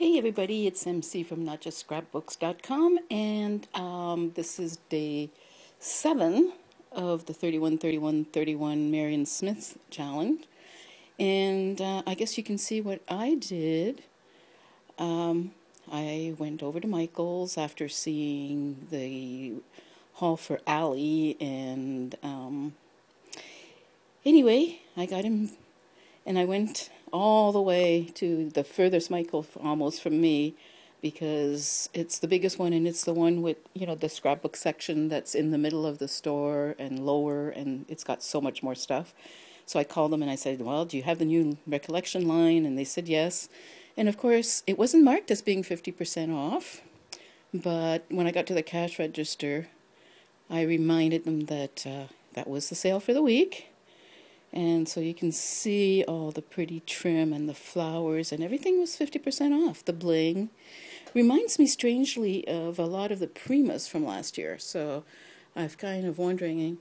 Hey everybody, it's MC from NotJustScrapBooks.com, and um, this is day seven of the 31 31 31 Marion Smith Challenge. And uh, I guess you can see what I did. Um, I went over to Michael's after seeing the haul for Alee, and um, anyway, I got him, and I went all the way to the furthest Michael almost from me because it's the biggest one and it's the one with you know the scrapbook section that's in the middle of the store and lower and it's got so much more stuff. So i called them and i said well do you have the new recollection line? And they said yes. And of course it wasn't marked as being 50% off but when i got to the cash register i reminded them that uh, that was the sale for the week and so you can see all the pretty trim and the flowers and everything was 50% off. The bling reminds me strangely of a lot of the Primas from last year. So I've kind of wondering,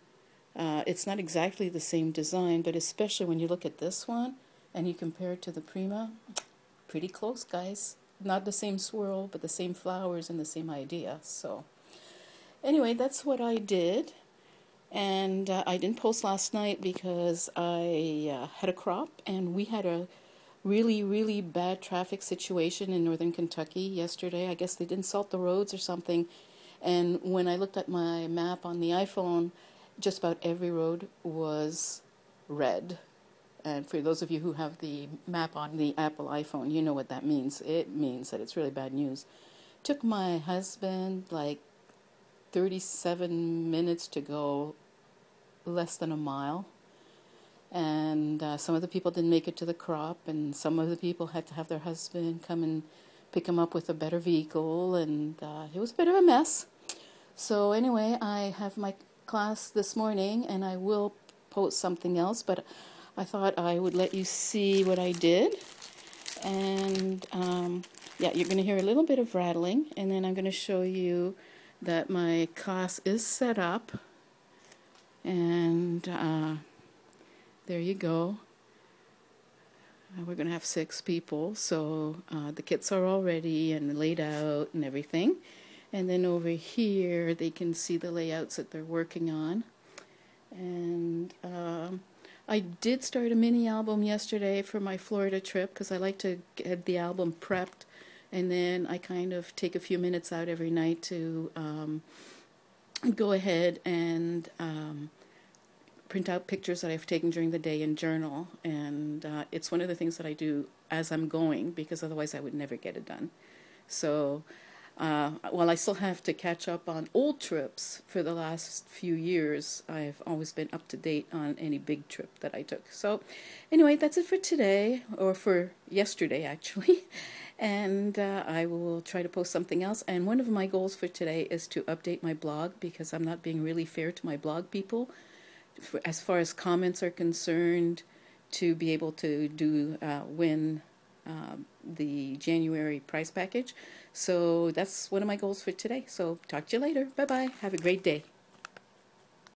uh, it's not exactly the same design, but especially when you look at this one and you compare it to the Prima, pretty close, guys. Not the same swirl, but the same flowers and the same idea. So anyway, that's what I did. And uh, I didn't post last night because I uh, had a crop and we had a really, really bad traffic situation in northern Kentucky yesterday. I guess they didn't salt the roads or something. And when I looked at my map on the iPhone, just about every road was red. And for those of you who have the map on the Apple iPhone, you know what that means. It means that it's really bad news. Took my husband like 37 minutes to go less than a mile. And uh, some of the people didn't make it to the crop, and some of the people had to have their husband come and pick them up with a better vehicle, and uh, it was a bit of a mess. So, anyway, I have my class this morning, and I will post something else, but I thought I would let you see what I did. And um, yeah, you're going to hear a little bit of rattling, and then I'm going to show you that my class is set up. And uh, there you go. Uh, we're going to have six people so uh, the kits are all ready and laid out and everything. And then over here they can see the layouts that they're working on. And um, I did start a mini album yesterday for my Florida trip because I like to get the album prepped and then I kind of take a few minutes out every night to um, go ahead and um, print out pictures that I've taken during the day and journal. And uh, it's one of the things that I do as I'm going because otherwise I would never get it done. So uh, while I still have to catch up on old trips for the last few years, I've always been up to date on any big trip that I took. So, anyway, that's it for today, or for yesterday actually. and uh, I will try to post something else. And one of my goals for today is to update my blog because I'm not being really fair to my blog people for, as far as comments are concerned, to be able to do uh, win uh, the January prize package. So that's one of my goals for today. So talk to you later. Bye bye. Have a great day.